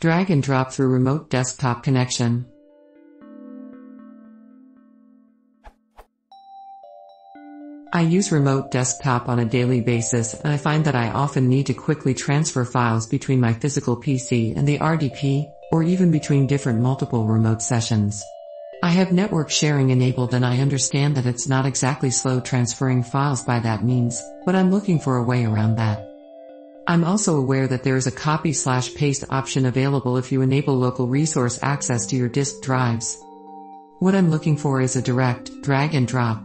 Drag and drop through remote desktop connection. I use remote desktop on a daily basis and I find that I often need to quickly transfer files between my physical PC and the RDP, or even between different multiple remote sessions. I have network sharing enabled and I understand that it's not exactly slow transferring files by that means, but I'm looking for a way around that. I'm also aware that there is a copy slash paste option available if you enable local resource access to your disk drives. What I'm looking for is a direct, drag and drop.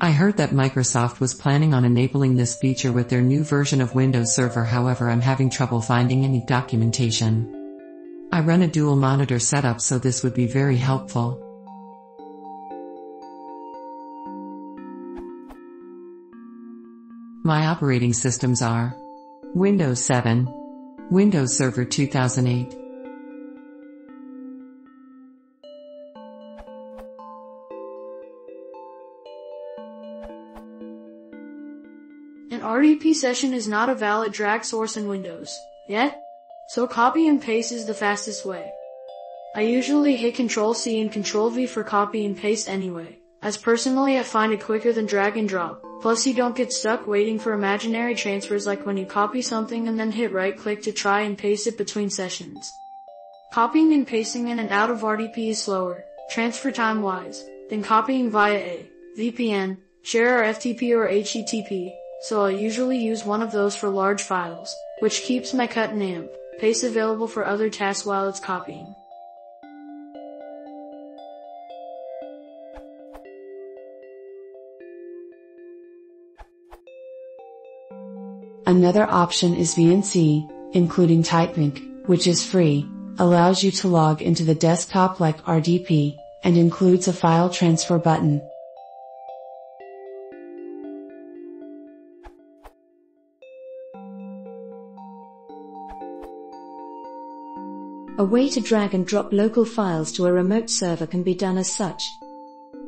I heard that Microsoft was planning on enabling this feature with their new version of Windows Server however I'm having trouble finding any documentation. I run a dual monitor setup so this would be very helpful. My operating systems are Windows 7, Windows Server 2008. An RDP session is not a valid drag source in Windows, yet, so copy and paste is the fastest way. I usually hit Ctrl C and Ctrl V for copy and paste anyway, as personally I find it quicker than drag and drop. Plus you don't get stuck waiting for imaginary transfers like when you copy something and then hit right click to try and paste it between sessions. Copying and pasting in and out of RDP is slower, transfer time wise, than copying via a VPN, share or FTP or HTTP, so I'll usually use one of those for large files, which keeps my cut and amp paste available for other tasks while it's copying. Another option is VNC, including TypeInc, which is free, allows you to log into the desktop like RDP, and includes a file transfer button. A way to drag and drop local files to a remote server can be done as such.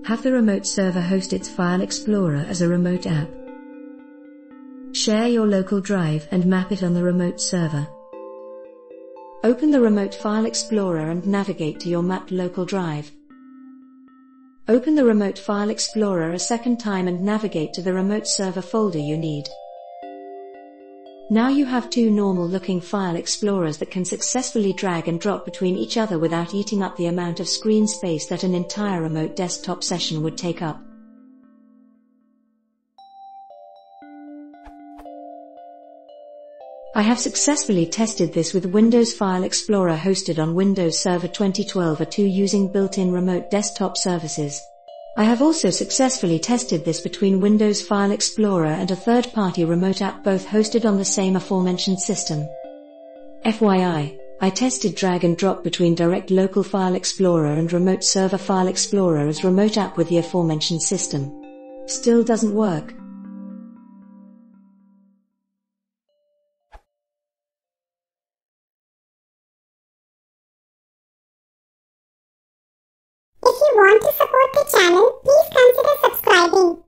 Have the remote server host its File Explorer as a remote app. Share your local drive and map it on the remote server. Open the Remote File Explorer and navigate to your mapped local drive. Open the Remote File Explorer a second time and navigate to the remote server folder you need. Now you have two normal looking file explorers that can successfully drag and drop between each other without eating up the amount of screen space that an entire remote desktop session would take up. I have successfully tested this with Windows File Explorer hosted on Windows Server 2012 R2 using built-in remote desktop services. I have also successfully tested this between Windows File Explorer and a third-party remote app both hosted on the same aforementioned system. FYI, I tested drag and drop between Direct Local File Explorer and Remote Server File Explorer as remote app with the aforementioned system. Still doesn't work. want to support the channel, please consider subscribing.